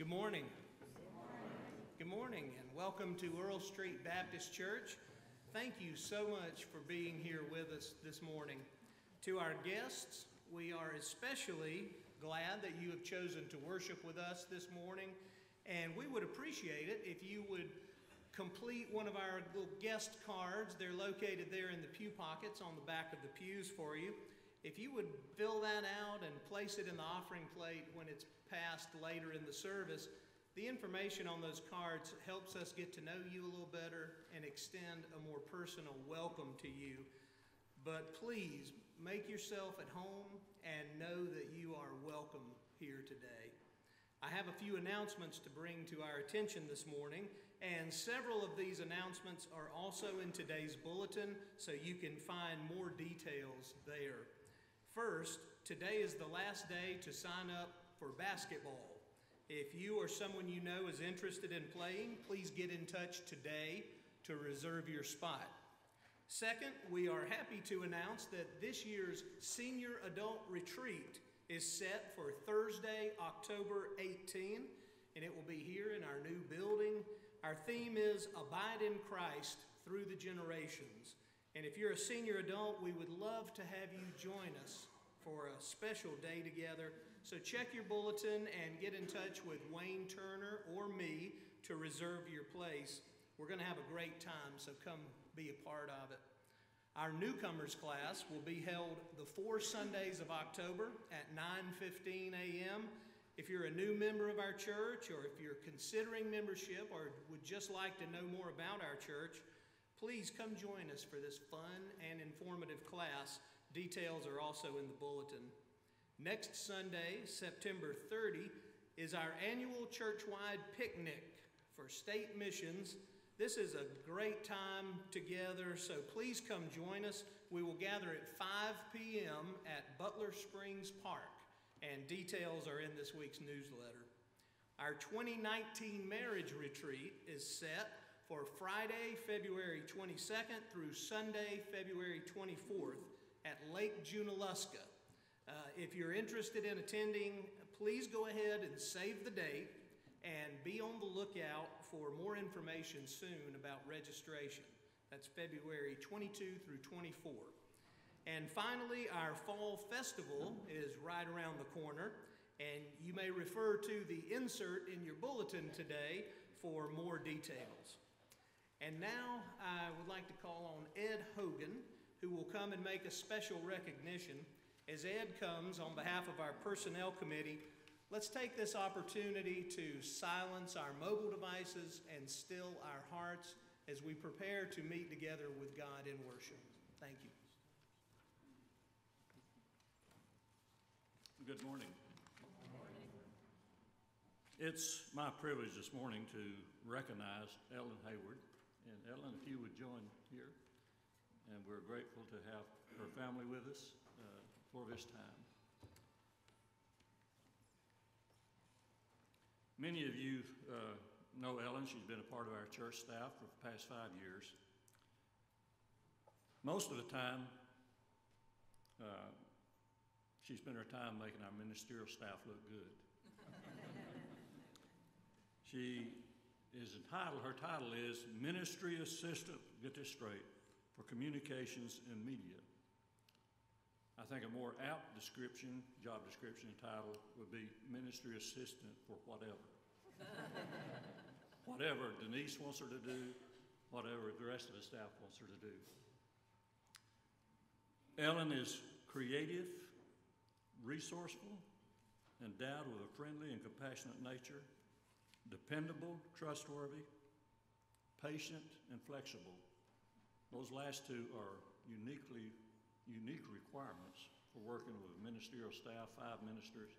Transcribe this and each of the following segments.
Good morning. Good morning, and welcome to Earle Street Baptist Church. Thank you so much for being here with us this morning. To our guests, we are especially glad that you have chosen to worship with us this morning, and we would appreciate it if you would complete one of our little guest cards. They're located there in the pew pockets on the back of the pews for you. If you would fill that out and place it in the offering plate when it's passed later in the service, the information on those cards helps us get to know you a little better and extend a more personal welcome to you. But please make yourself at home and know that you are welcome here today. I have a few announcements to bring to our attention this morning, and several of these announcements are also in today's bulletin, so you can find more details there. First, today is the last day to sign up for basketball. If you or someone you know is interested in playing, please get in touch today to reserve your spot. Second, we are happy to announce that this year's Senior Adult Retreat is set for Thursday, October 18, and it will be here in our new building. Our theme is Abide in Christ through the generations. And if you're a senior adult, we would love to have you join us for a special day together so check your bulletin and get in touch with Wayne Turner or me to reserve your place. We're going to have a great time, so come be a part of it. Our newcomers class will be held the four Sundays of October at 9:15 a.m. If you're a new member of our church or if you're considering membership or would just like to know more about our church, please come join us for this fun and informative class. Details are also in the bulletin. Next Sunday, September 30, is our annual church-wide picnic for state missions. This is a great time together, so please come join us. We will gather at 5 p.m. at Butler Springs Park, and details are in this week's newsletter. Our 2019 marriage retreat is set for Friday, February 22nd through Sunday, February 24th at Lake Junaluska. Uh, if you're interested in attending, please go ahead and save the date and be on the lookout for more information soon about registration. That's February 22 through 24. And finally, our fall festival is right around the corner, and you may refer to the insert in your bulletin today for more details. And now I would like to call on Ed Hogan, who will come and make a special recognition as Ed comes on behalf of our Personnel Committee, let's take this opportunity to silence our mobile devices and still our hearts as we prepare to meet together with God in worship. Thank you. Good morning. It's my privilege this morning to recognize Ellen Hayward. And Ellen, if you would join here, and we're grateful to have her family with us for this time. Many of you uh, know Ellen. She's been a part of our church staff for the past five years. Most of the time, uh, she spent her time making our ministerial staff look good. she is entitled, her title is Ministry Assistant, get this straight, for Communications and Media. I think a more apt description, job description and title would be ministry assistant for whatever. whatever Denise wants her to do, whatever the rest of the staff wants her to do. Ellen is creative, resourceful, endowed with a friendly and compassionate nature, dependable, trustworthy, patient, and flexible. Those last two are uniquely unique requirements for working with ministerial staff, five ministers,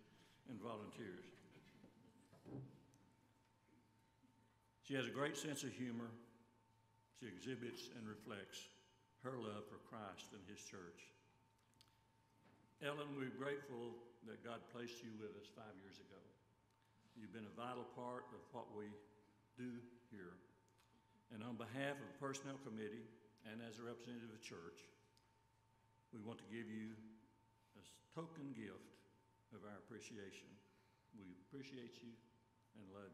and volunteers. She has a great sense of humor. She exhibits and reflects her love for Christ and His church. Ellen, we're grateful that God placed you with us five years ago. You've been a vital part of what we do here. And on behalf of the Personnel Committee and as a representative of the church, we want to give you a token gift of our appreciation. We appreciate you and love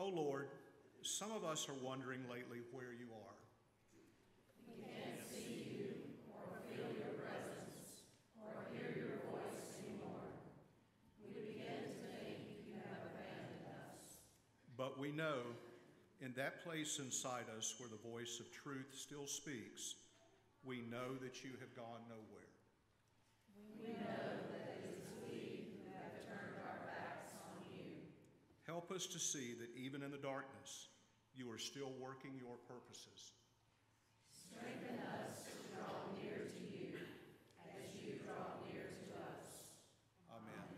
Oh Lord, some of us are wondering lately where you are. We can't see you or feel your presence or hear your voice anymore. We begin to think you have abandoned us. But we know in that place inside us where the voice of truth still speaks, we know that you have gone nowhere. Help us to see that even in the darkness, you are still working your purposes. Strengthen us to draw near to you as you draw near to us. Amen.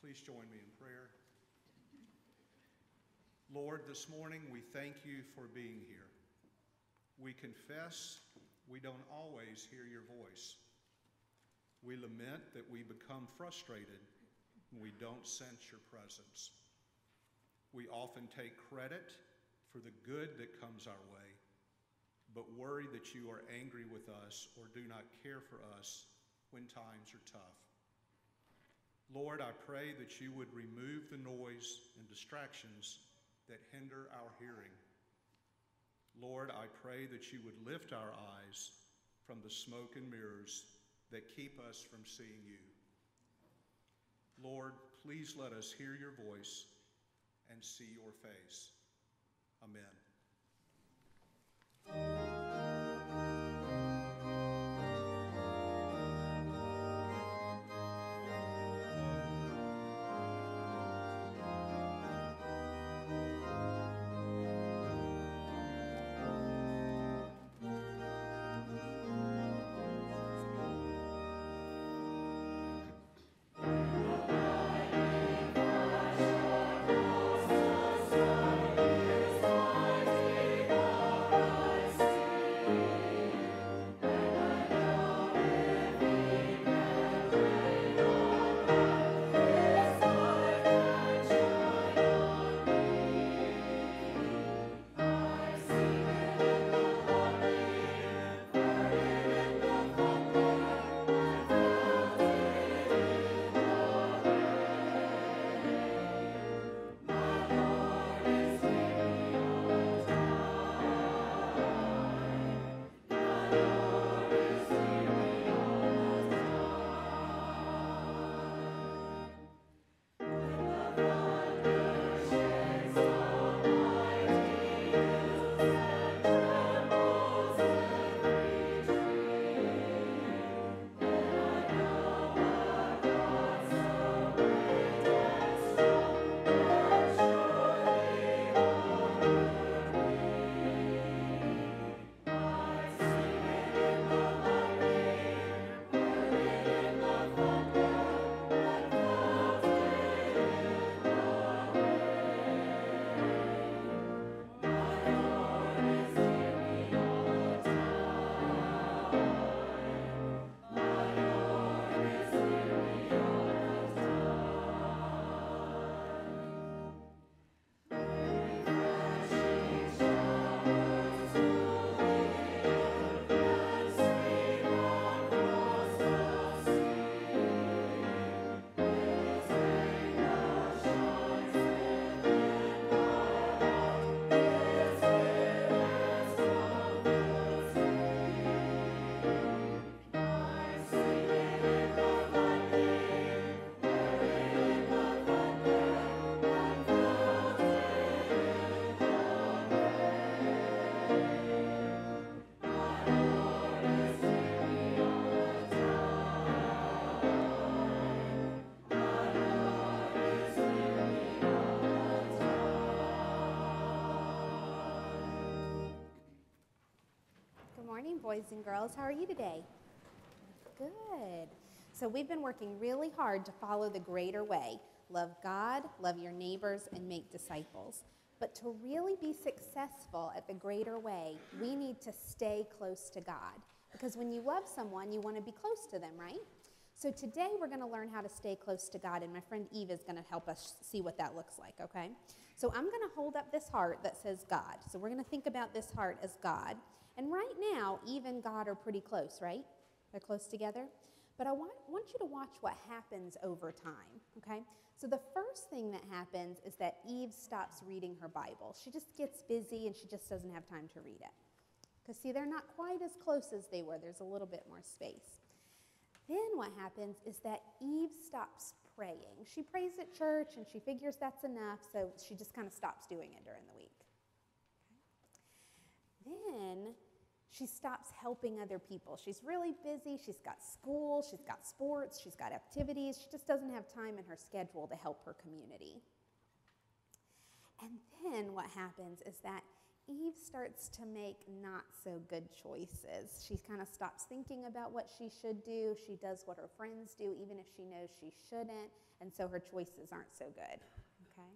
Please join me in prayer. Lord, this morning we thank you for being here. We confess we don't always hear your voice. We lament that we become frustrated we don't sense your presence. We often take credit for the good that comes our way, but worry that you are angry with us or do not care for us when times are tough. Lord, I pray that you would remove the noise and distractions that hinder our hearing. Lord, I pray that you would lift our eyes from the smoke and mirrors that keep us from seeing you. Lord, please let us hear your voice and see your face. Amen. Boys and girls. How are you today? Good. So, we've been working really hard to follow the greater way love God, love your neighbors, and make disciples. But to really be successful at the greater way, we need to stay close to God. Because when you love someone, you want to be close to them, right? So, today we're going to learn how to stay close to God, and my friend Eve is going to help us see what that looks like, okay? So, I'm going to hold up this heart that says God. So, we're going to think about this heart as God. And right now, Eve and God are pretty close, right? They're close together. But I want, want you to watch what happens over time, okay? So the first thing that happens is that Eve stops reading her Bible. She just gets busy and she just doesn't have time to read it. Because, see, they're not quite as close as they were, there's a little bit more space. Then what happens is that Eve stops praying. She prays at church and she figures that's enough, so she just kind of stops doing it during the week. Then she stops helping other people. She's really busy. She's got school, she's got sports, she's got activities. She just doesn't have time in her schedule to help her community. And then what happens is that Eve starts to make not so good choices. She kind of stops thinking about what she should do. She does what her friends do, even if she knows she shouldn't, and so her choices aren't so good. Okay?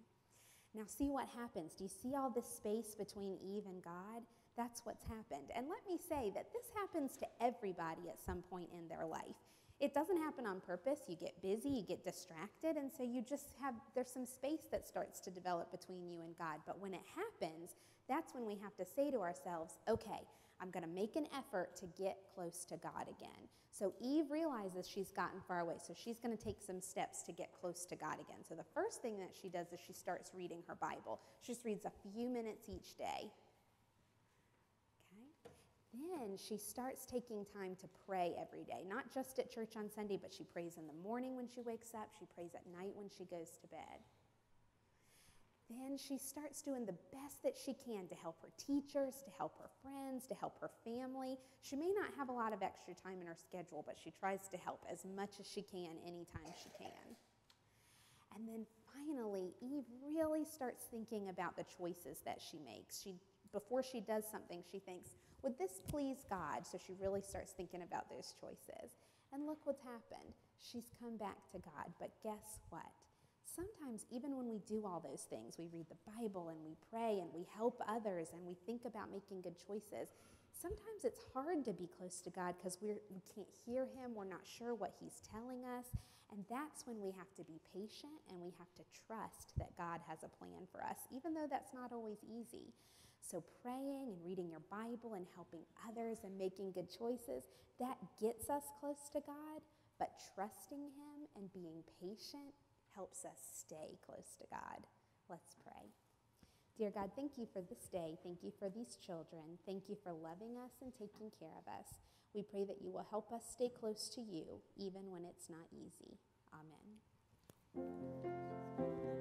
Now, see what happens. Do you see all this space between Eve and God? That's what's happened. And let me say that this happens to everybody at some point in their life. It doesn't happen on purpose. You get busy, you get distracted, and so you just have, there's some space that starts to develop between you and God. But when it happens, that's when we have to say to ourselves, okay, I'm going to make an effort to get close to God again. So Eve realizes she's gotten far away, so she's going to take some steps to get close to God again. So the first thing that she does is she starts reading her Bible. She just reads a few minutes each day. Then she starts taking time to pray every day, not just at church on Sunday, but she prays in the morning when she wakes up, she prays at night when she goes to bed. Then she starts doing the best that she can to help her teachers, to help her friends, to help her family. She may not have a lot of extra time in her schedule, but she tries to help as much as she can anytime she can. And then finally, Eve really starts thinking about the choices that she makes. She, before she does something, she thinks, would this please God? So she really starts thinking about those choices. And look what's happened. She's come back to God. But guess what? Sometimes, even when we do all those things, we read the Bible and we pray and we help others and we think about making good choices. Sometimes it's hard to be close to God because we can't hear Him, we're not sure what He's telling us. And that's when we have to be patient and we have to trust that God has a plan for us, even though that's not always easy. So, praying and reading your Bible and helping others and making good choices, that gets us close to God. But trusting Him and being patient helps us stay close to God. Let's pray. Dear God, thank you for this day. Thank you for these children. Thank you for loving us and taking care of us. We pray that you will help us stay close to you, even when it's not easy. Amen.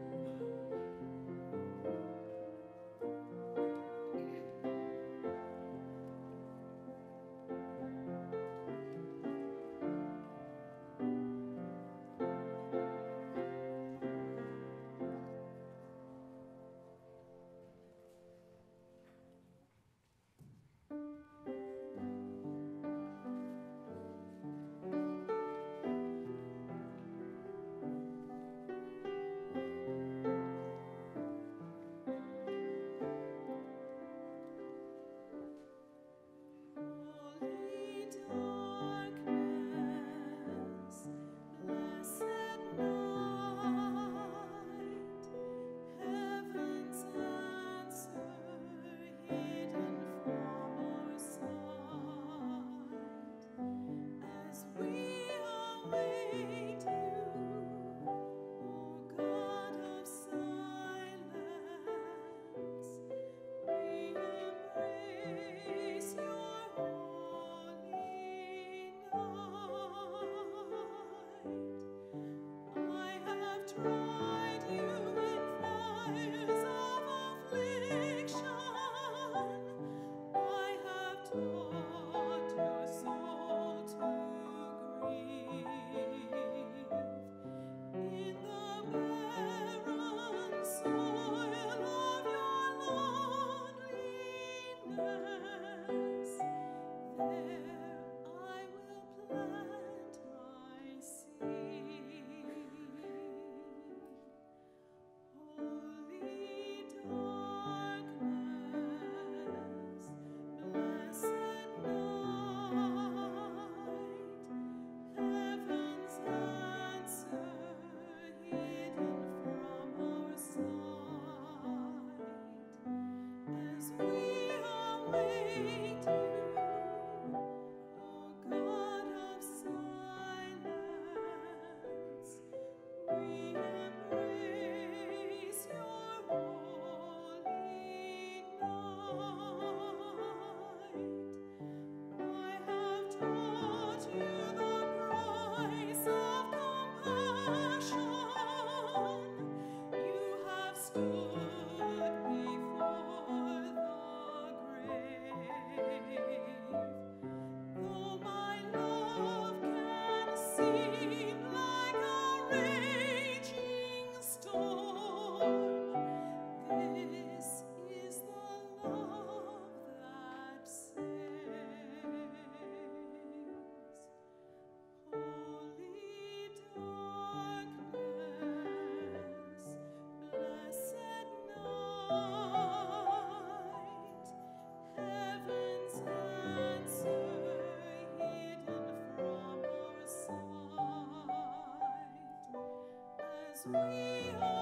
we are.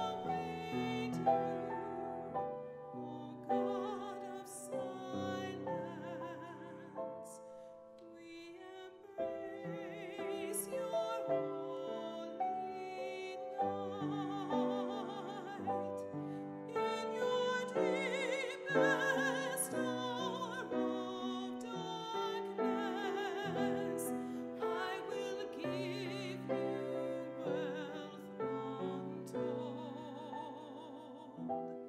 You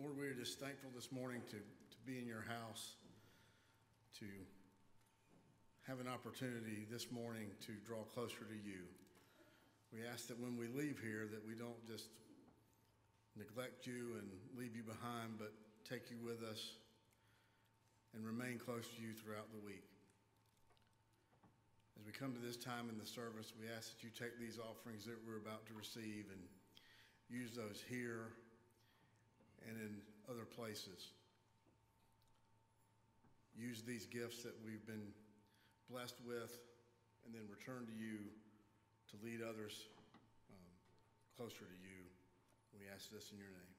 Lord, we are just thankful this morning to, to be in your house, to have an opportunity this morning to draw closer to you. We ask that when we leave here, that we don't just neglect you and leave you behind, but take you with us and remain close to you throughout the week. As we come to this time in the service, we ask that you take these offerings that we're about to receive and use those here and in other places. Use these gifts that we've been blessed with and then return to you to lead others um, closer to you. We ask this in your name.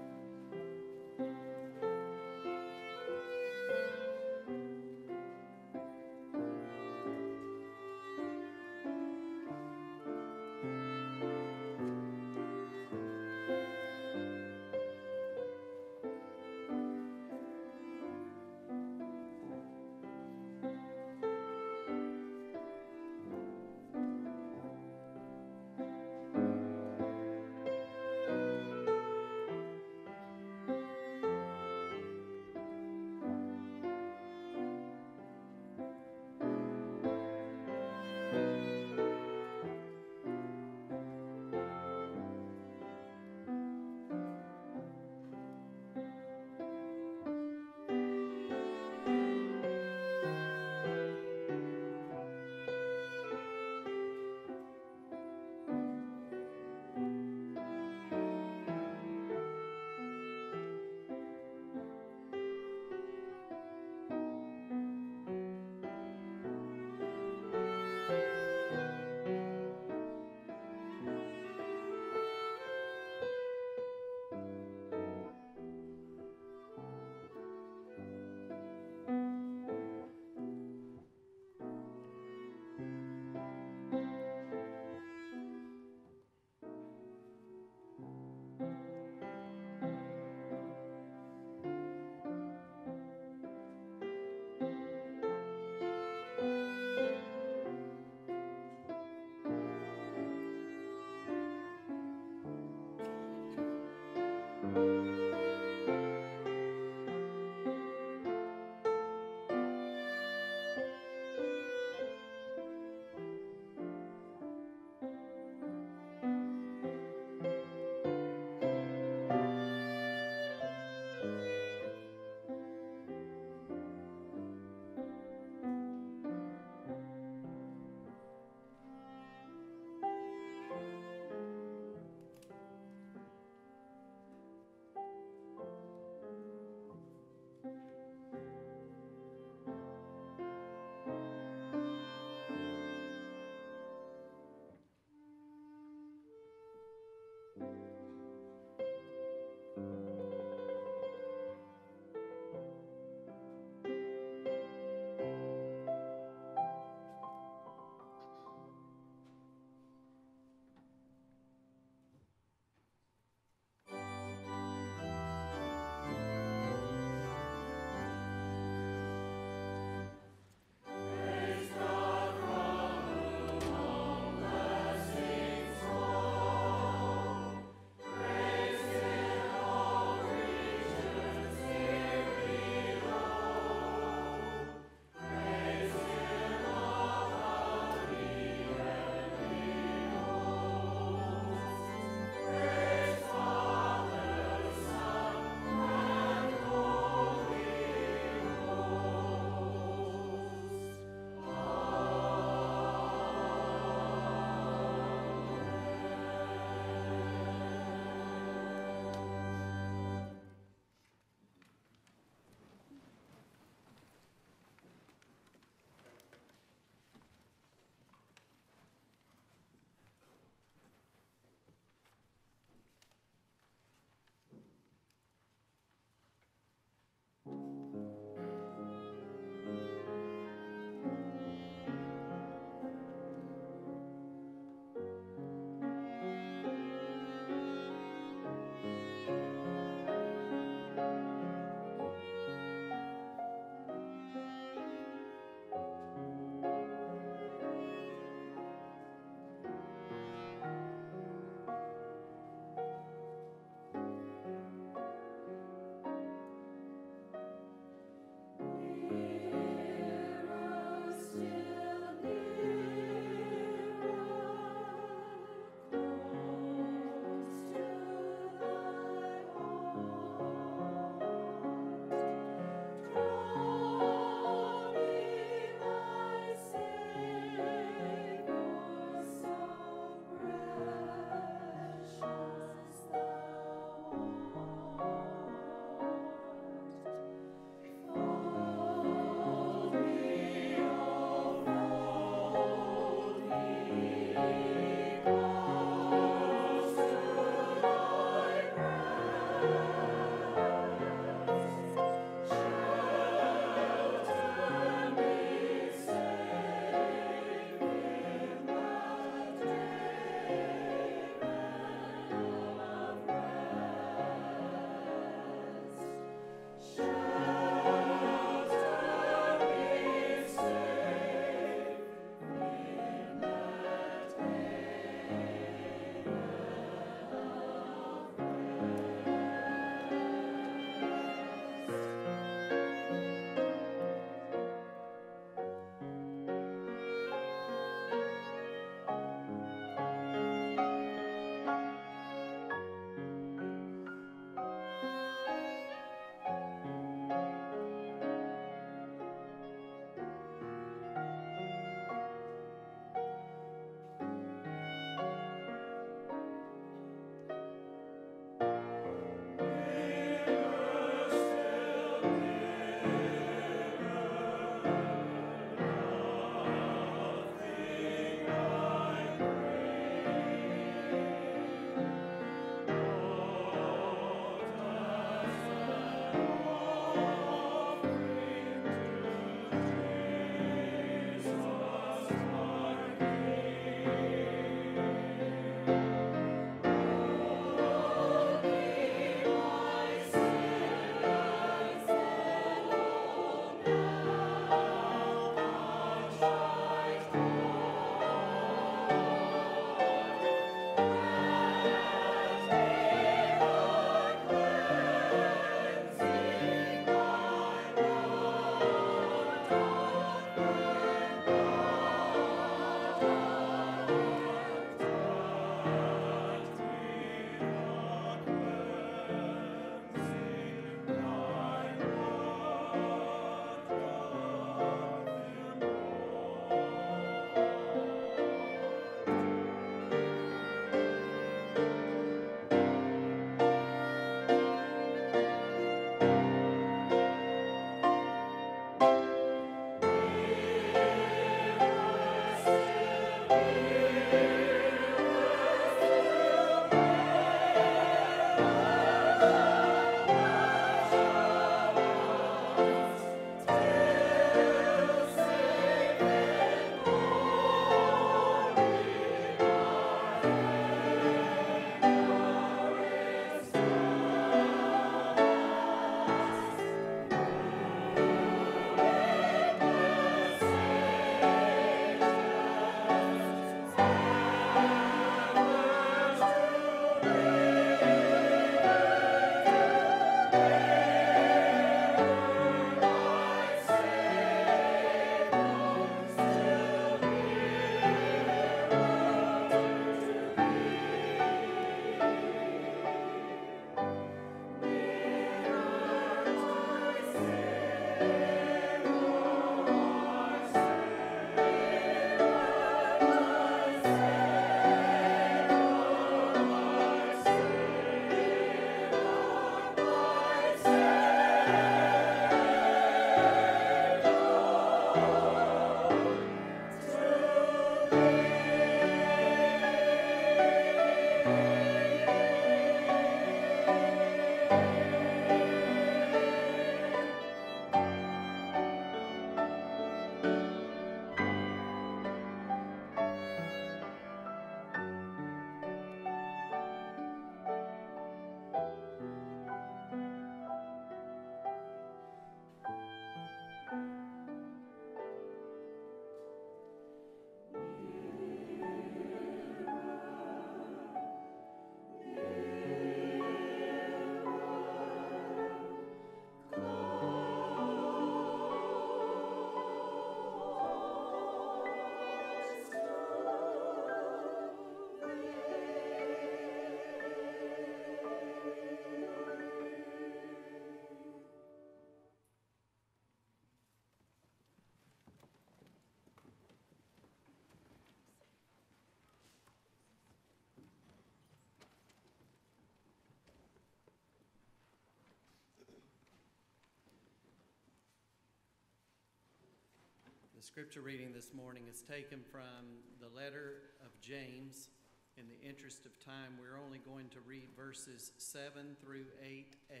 The scripture reading this morning is taken from the letter of James. In the interest of time, we're only going to read verses 7 through 8a.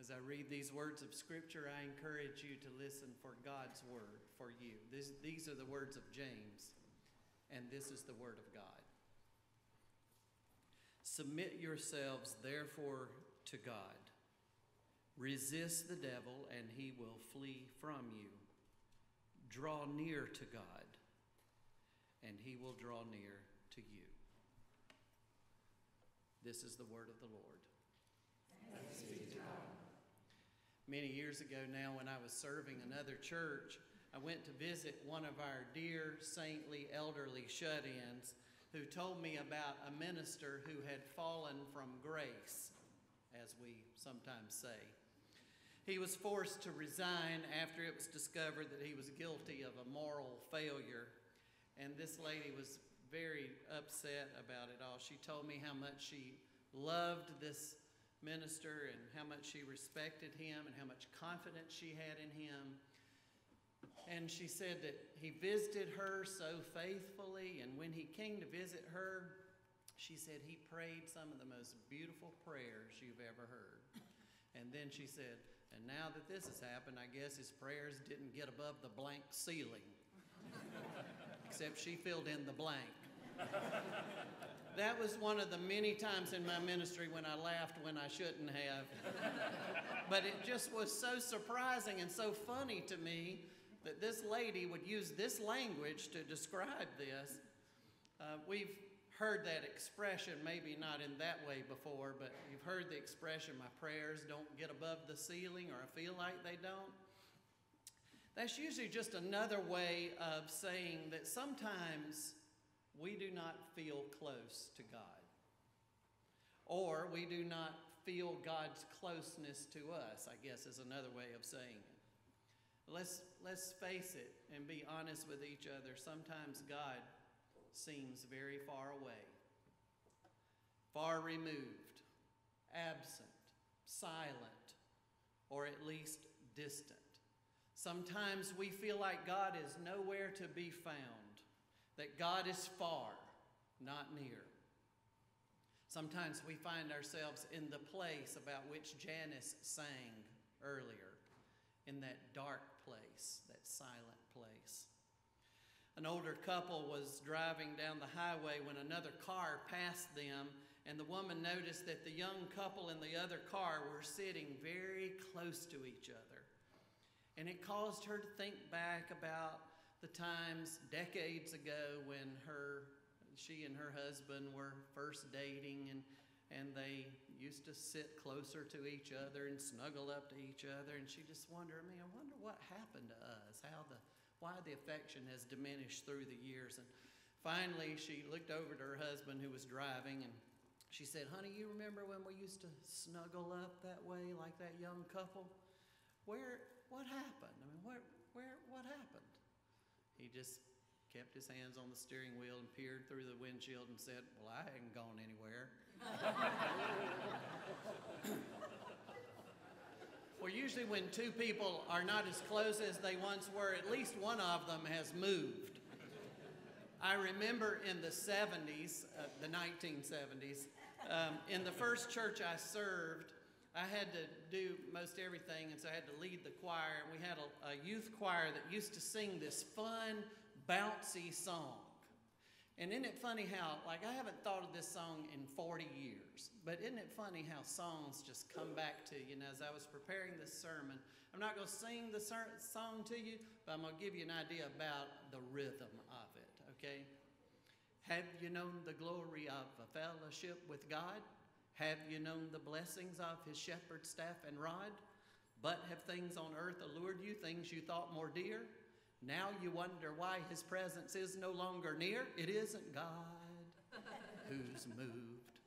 As I read these words of scripture, I encourage you to listen for God's word for you. This, these are the words of James, and this is the word of God. Submit yourselves, therefore, to God. Resist the devil, and he will flee from you. Draw near to God, and he will draw near to you. This is the word of the Lord. Many years ago now, when I was serving another church, I went to visit one of our dear, saintly, elderly shut ins who told me about a minister who had fallen from grace, as we sometimes say. He was forced to resign after it was discovered that he was guilty of a moral failure. And this lady was very upset about it all. She told me how much she loved this minister and how much she respected him and how much confidence she had in him. And she said that he visited her so faithfully, and when he came to visit her, she said he prayed some of the most beautiful prayers you've ever heard. And then she said, and now that this has happened, I guess his prayers didn't get above the blank ceiling. Except she filled in the blank. That was one of the many times in my ministry when I laughed when I shouldn't have. but it just was so surprising and so funny to me that this lady would use this language to describe this. Uh, we've heard that expression, maybe not in that way before, but you've heard the expression, my prayers don't get above the ceiling, or I feel like they don't. That's usually just another way of saying that sometimes we do not feel close to God. Or we do not feel God's closeness to us, I guess is another way of saying it. Let's, let's face it and be honest with each other. Sometimes God seems very far away, far removed, absent, silent, or at least distant. Sometimes we feel like God is nowhere to be found that God is far, not near. Sometimes we find ourselves in the place about which Janice sang earlier, in that dark place, that silent place. An older couple was driving down the highway when another car passed them, and the woman noticed that the young couple in the other car were sitting very close to each other. And it caused her to think back about the times decades ago when her she and her husband were first dating and and they used to sit closer to each other and snuggle up to each other and she just wondered I mean I wonder what happened to us how the why the affection has diminished through the years. And finally she looked over to her husband who was driving and she said honey you remember when we used to snuggle up that way like that young couple? Where what happened? I mean where where what happened? He just kept his hands on the steering wheel and peered through the windshield and said, Well, I ain't gone anywhere. well, usually when two people are not as close as they once were, at least one of them has moved. I remember in the 70s, uh, the 1970s, um, in the first church I served, I had to do most everything, and so I had to lead the choir. And we had a, a youth choir that used to sing this fun, bouncy song. And isn't it funny how, like, I haven't thought of this song in 40 years, but isn't it funny how songs just come back to you? And as I was preparing this sermon, I'm not going to sing the ser- song to you, but I'm going to give you an idea about the rhythm of it, okay? Have you known the glory of a fellowship with God? Have you known the blessings of his shepherd staff and rod? But have things on earth allured you, things you thought more dear? Now you wonder why his presence is no longer near. It isn't God who's moved.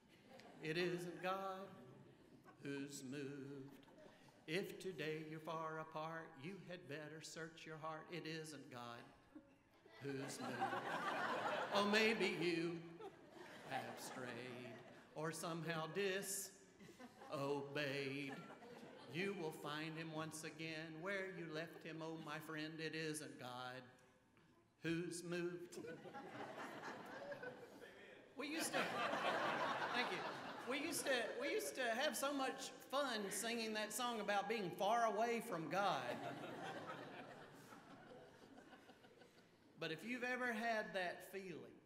It isn't God who's moved. If today you're far apart, you had better search your heart. It isn't God who's moved. Oh, maybe you have strayed or somehow disobeyed. Will find him once again where you left him, oh my friend. It isn't God who's moved. We used to, thank you. We used to, we used to have so much fun singing that song about being far away from God. But if you've ever had that feeling,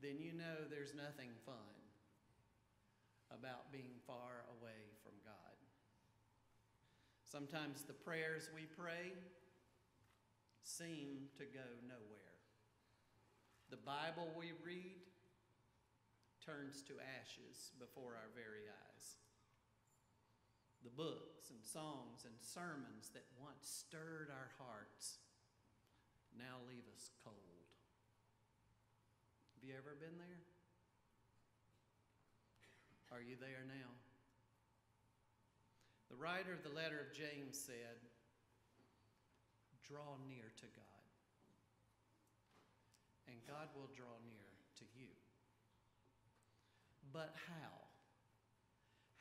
then you know there's nothing fun about being far. Sometimes the prayers we pray seem to go nowhere. The Bible we read turns to ashes before our very eyes. The books and songs and sermons that once stirred our hearts now leave us cold. Have you ever been there? Are you there now? The writer of the letter of James said, Draw near to God, and God will draw near to you. But how?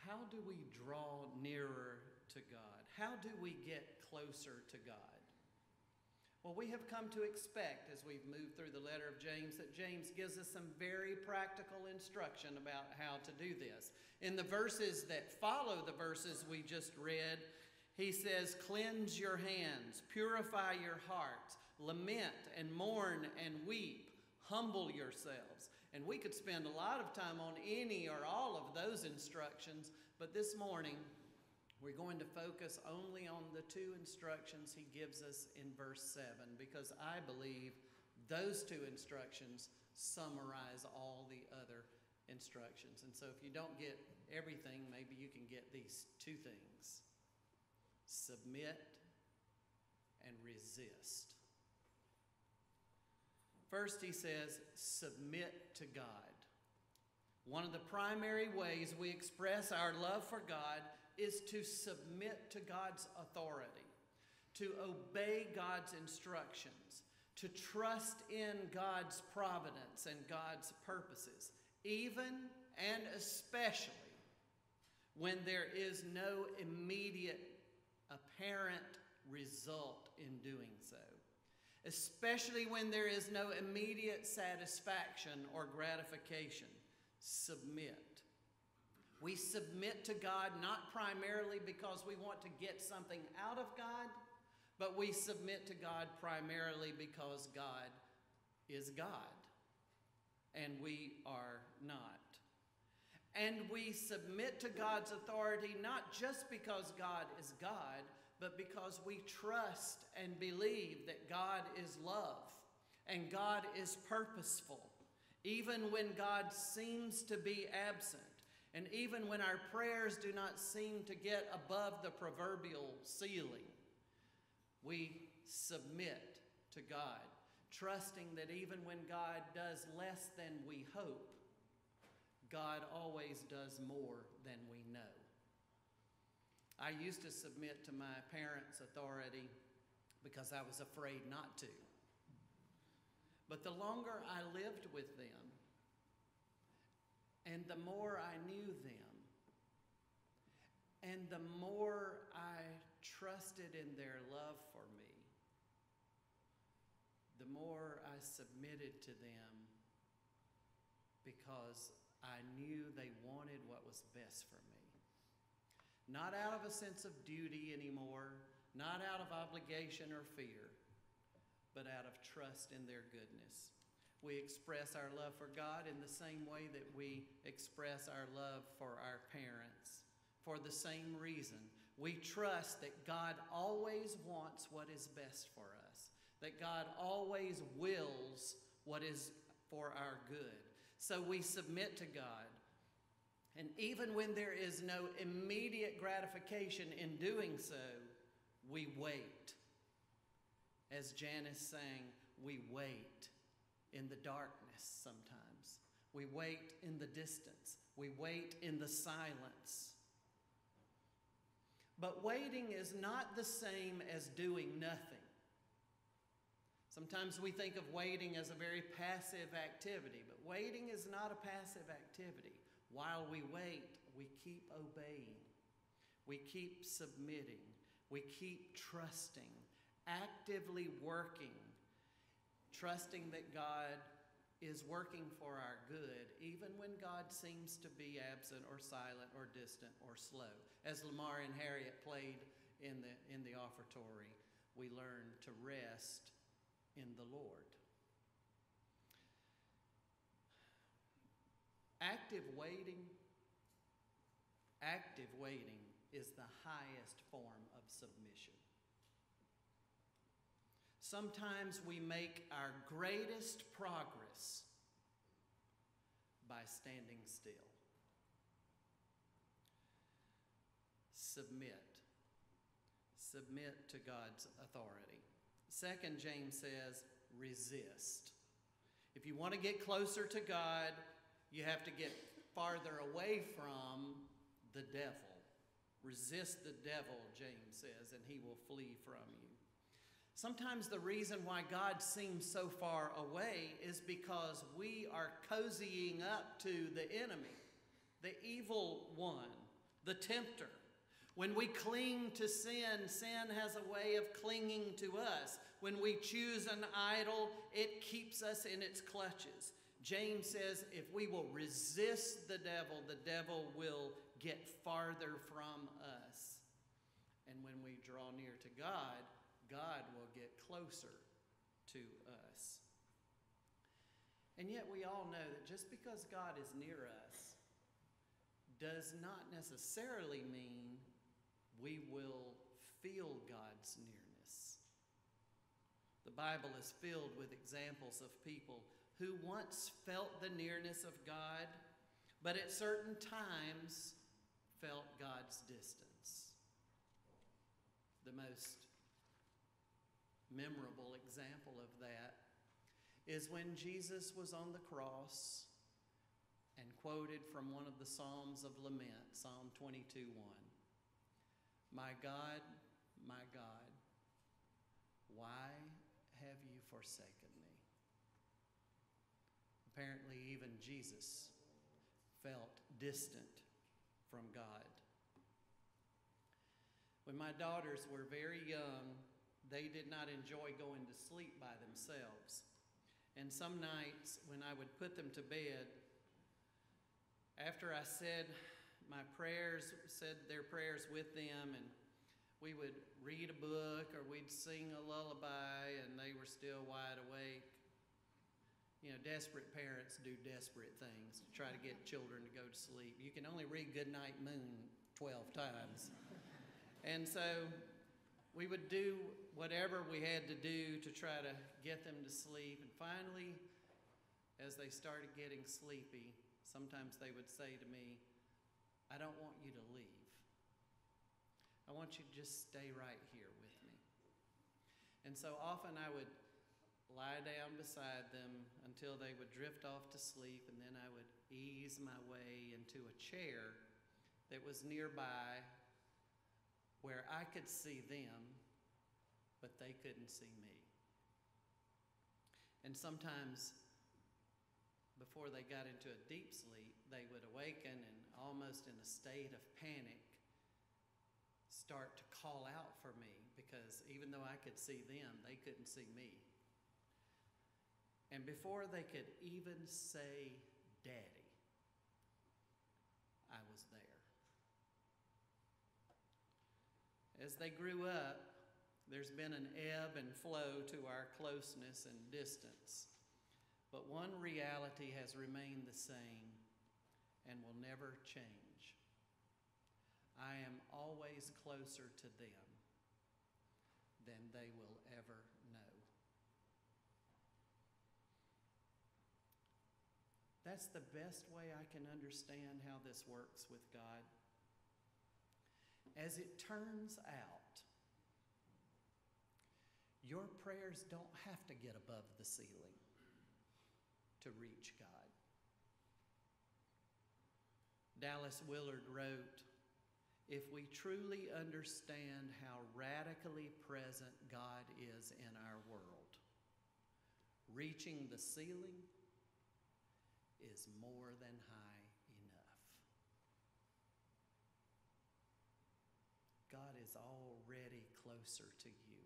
How do we draw nearer to God? How do we get closer to God? Well, we have come to expect as we've moved through the letter of James that James gives us some very practical instruction about how to do this. In the verses that follow the verses we just read, he says, Cleanse your hands, purify your hearts, lament and mourn and weep, humble yourselves. And we could spend a lot of time on any or all of those instructions, but this morning we're going to focus only on the two instructions he gives us in verse 7 because I believe those two instructions summarize all the other instructions. And so if you don't get everything, maybe you can get these two things submit and resist. First, he says, submit to God. One of the primary ways we express our love for God is to submit to God's authority, to obey God's instructions, to trust in God's providence and God's purposes, even and especially when there is no immediate apparent result in doing so. Especially when there is no immediate satisfaction or gratification. Submit. We submit to God not primarily because we want to get something out of God, but we submit to God primarily because God is God and we are not. And we submit to God's authority not just because God is God, but because we trust and believe that God is love and God is purposeful, even when God seems to be absent. And even when our prayers do not seem to get above the proverbial ceiling, we submit to God, trusting that even when God does less than we hope, God always does more than we know. I used to submit to my parents' authority because I was afraid not to. But the longer I lived with them, and the more I knew them, and the more I trusted in their love the more I submitted to them because I knew they wanted what was best for me. Not out of a sense of duty anymore, not out of obligation or fear, but out of trust in their goodness. We express our love for God in the same way that we express our love for our parents. For the same reason, we trust that God always wants what is best for us, that God always wills what is for our good. So we submit to God. And even when there is no immediate gratification in doing so, we wait. As Janice sang, we wait in the darkness sometimes. We wait in the distance. We wait in the silence. But waiting is not the same as doing nothing. Sometimes we think of waiting as a very passive activity, but waiting is not a passive activity. While we wait, we keep obeying. We keep submitting. We keep trusting, actively working, trusting that God is working for our good, even when God seems to be absent or silent or distant or slow. As Lamar and Harriet played in the, in the offertory, we learn to rest in the Lord. Active waiting, active waiting is the highest form of submission. Sometimes we make our greatest progress by standing still. Submit. Submit to God's authority. Second, James says, resist. If you want to get closer to God, you have to get farther away from the devil. Resist the devil, James says, and he will flee from you. Sometimes the reason why God seems so far away is because we are cozying up to the enemy, the evil one, the tempter. When we cling to sin, sin has a way of clinging to us. When we choose an idol, it keeps us in its clutches. James says if we will resist the devil, the devil will get farther from us. And when we draw near to God, God will get closer to us. And yet, we all know that just because God is near us does not necessarily mean we will feel God's nearness. The Bible is filled with examples of people who once felt the nearness of God, but at certain times felt God's distance. The most memorable example of that is when Jesus was on the cross and quoted from one of the Psalms of Lament, Psalm 22 1. My God, my God, why have you forsaken me? Apparently, even Jesus felt distant from God. When my daughters were very young, they did not enjoy going to sleep by themselves. And some nights, when I would put them to bed, after I said my prayers, said their prayers with them, and we would read a book or we'd sing a lullaby, and they were still wide awake. You know, desperate parents do desperate things to try to get children to go to sleep. You can only read Goodnight Moon 12 times. And so we would do whatever we had to do to try to get them to sleep. And finally, as they started getting sleepy, sometimes they would say to me, I don't want you to leave. I want you to just stay right here with me. And so often I would lie down beside them until they would drift off to sleep, and then I would ease my way into a chair that was nearby where I could see them, but they couldn't see me. And sometimes, before they got into a deep sleep, they would awaken and almost in a state of panic start to call out for me because even though I could see them, they couldn't see me. And before they could even say, Daddy, I was there. As they grew up, there's been an ebb and flow to our closeness and distance. But one reality has remained the same and will never change. I am always closer to them than they will ever know. That's the best way I can understand how this works with God. As it turns out, your prayers don't have to get above the ceiling to reach God. Dallas Willard wrote, if we truly understand how radically present God is in our world, reaching the ceiling is more than high enough. God is already closer to you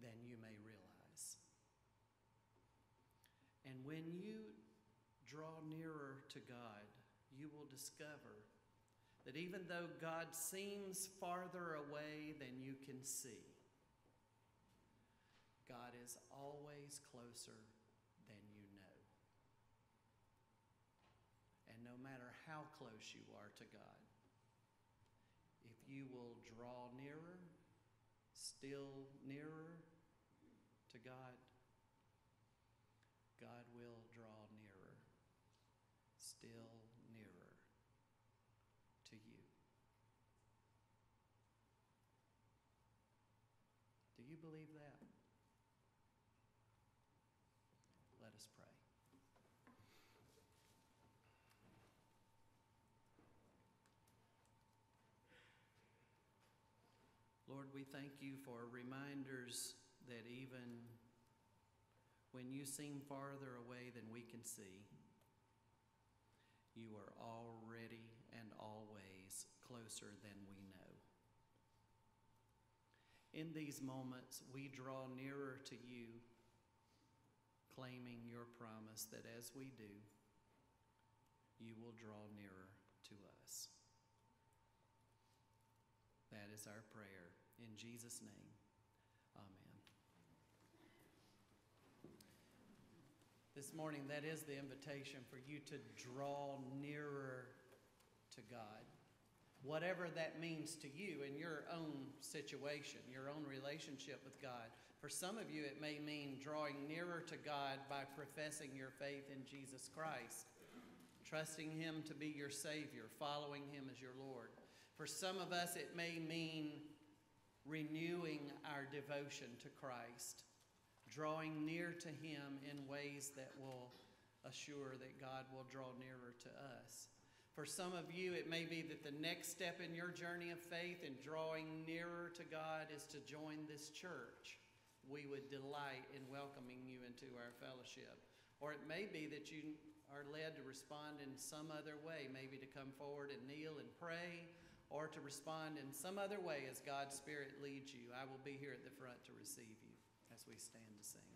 than you may realize. And when you draw nearer to God, you will discover that even though God seems farther away than you can see, God is always closer than you know. And no matter how close you are to God, if you will draw nearer, still nearer to God, will draw nearer, still nearer to you. Do you believe that? Let us pray. Lord, we thank you for reminders that even when you seem farther away than we can see, you are already and always closer than we know. In these moments, we draw nearer to you, claiming your promise that as we do, you will draw nearer to us. That is our prayer. In Jesus' name, amen. This morning, that is the invitation for you to draw nearer to God. Whatever that means to you in your own situation, your own relationship with God. For some of you, it may mean drawing nearer to God by professing your faith in Jesus Christ, trusting Him to be your Savior, following Him as your Lord. For some of us, it may mean renewing our devotion to Christ, drawing near to Him in ways that will assure that God will draw nearer to us. For some of you, it may be that the next step in your journey of faith and drawing nearer to God is to join this church. We would delight in welcoming you into our fellowship. Or it may be that you are led to respond in some other way, maybe to come forward and kneel and pray, or to respond in some other way as God's Spirit leads you. I will be here at the front to receive you as we stand to sing.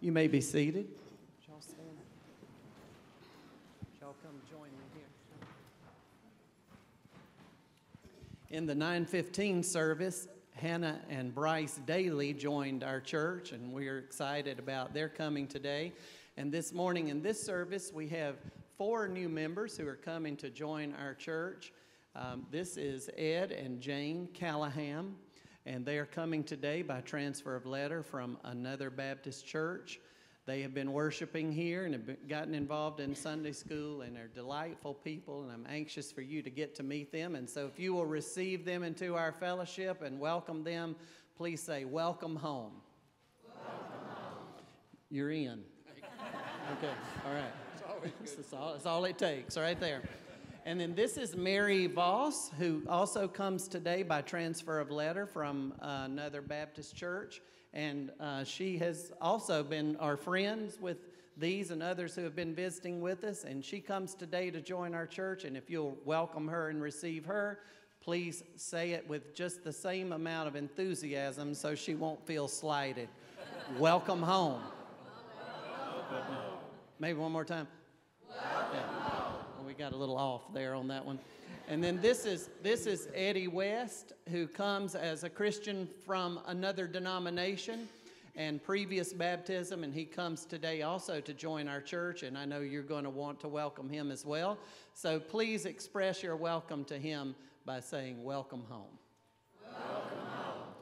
You may be seated. Y'all stand. Y'all come join me here. In the 915 service, Hannah and Bryce Daly joined our church, and we are excited about their coming today. And this morning in this service, we have four new members who are coming to join our church. Um, this is Ed and Jane Callahan, and they are coming today by transfer of letter from another Baptist church. They have been worshiping here and have gotten involved in Sunday school, and they're delightful people, and I'm anxious for you to get to meet them. And so, if you will receive them into our fellowship and welcome them, please say, Welcome home. Welcome home. You're in. Okay, all right. That's all, that's all it takes, right there. And then this is Mary Voss, who also comes today by transfer of letter from uh, another Baptist church. And uh, she has also been our friends with these and others who have been visiting with us. And she comes today to join our church. And if you'll welcome her and receive her, please say it with just the same amount of enthusiasm so she won't feel slighted. welcome home. Maybe one more time. Yeah. Got a little off there on that one. And then this is this is Eddie West, who comes as a Christian from another denomination and previous baptism, and he comes today also to join our church. And I know you're going to want to welcome him as well. So please express your welcome to him by saying, "Welcome home." Welcome home.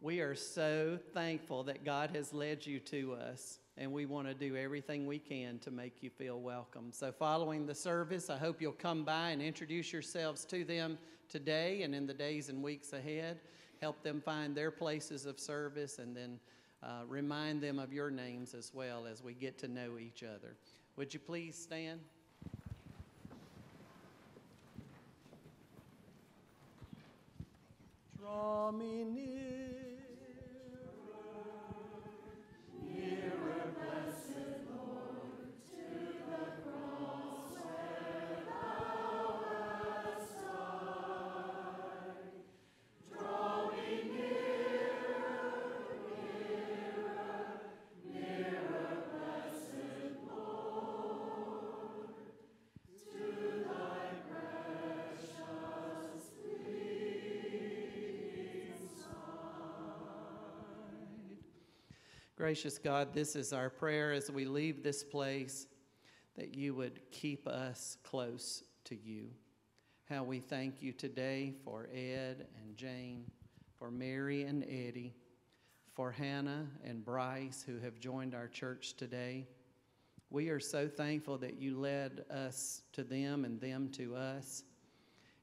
We are so thankful that God has led you to us and we want to do everything we can to make you feel welcome. So, following the service, I hope you'll come by and introduce yourselves to them today and in the days and weeks ahead. Help them find their places of service and then uh, remind them of your names as well as we get to know each other. Would you please stand? Draw me near. Gracious God, this is our prayer as we leave this place that you would keep us close to you. How we thank you today for Ed and Jane, for Mary and Eddie, for Hannah and Bryce who have joined our church today. We are so thankful that you led us to them and them to us.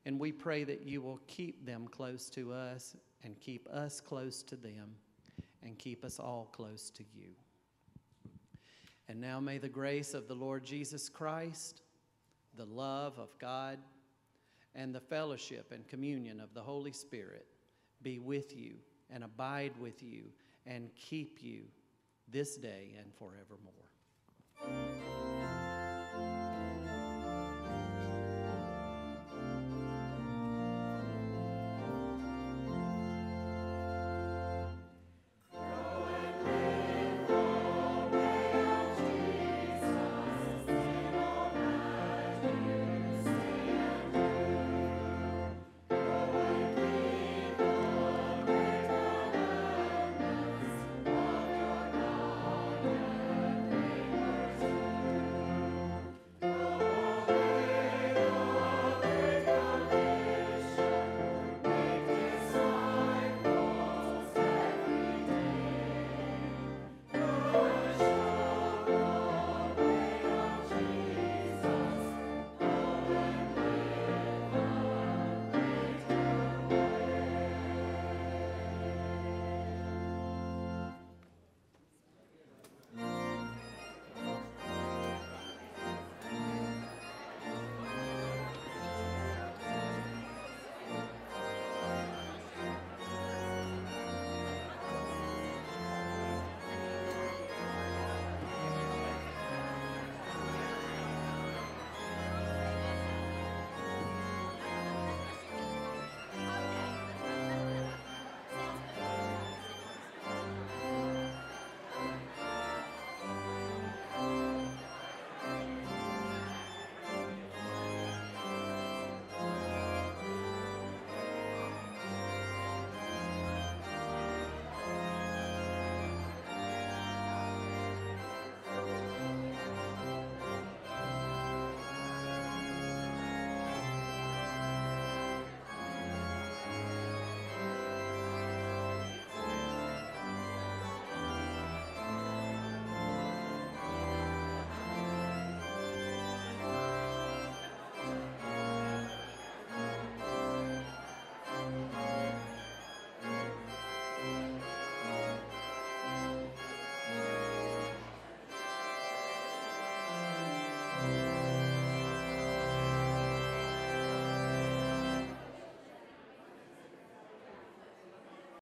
And we pray that you will keep them close to us and keep us close to them and keep us all close to you. And now may the grace of the Lord Jesus Christ, the love of God, and the fellowship and communion of the Holy Spirit be with you and abide with you and keep you this day and forevermore.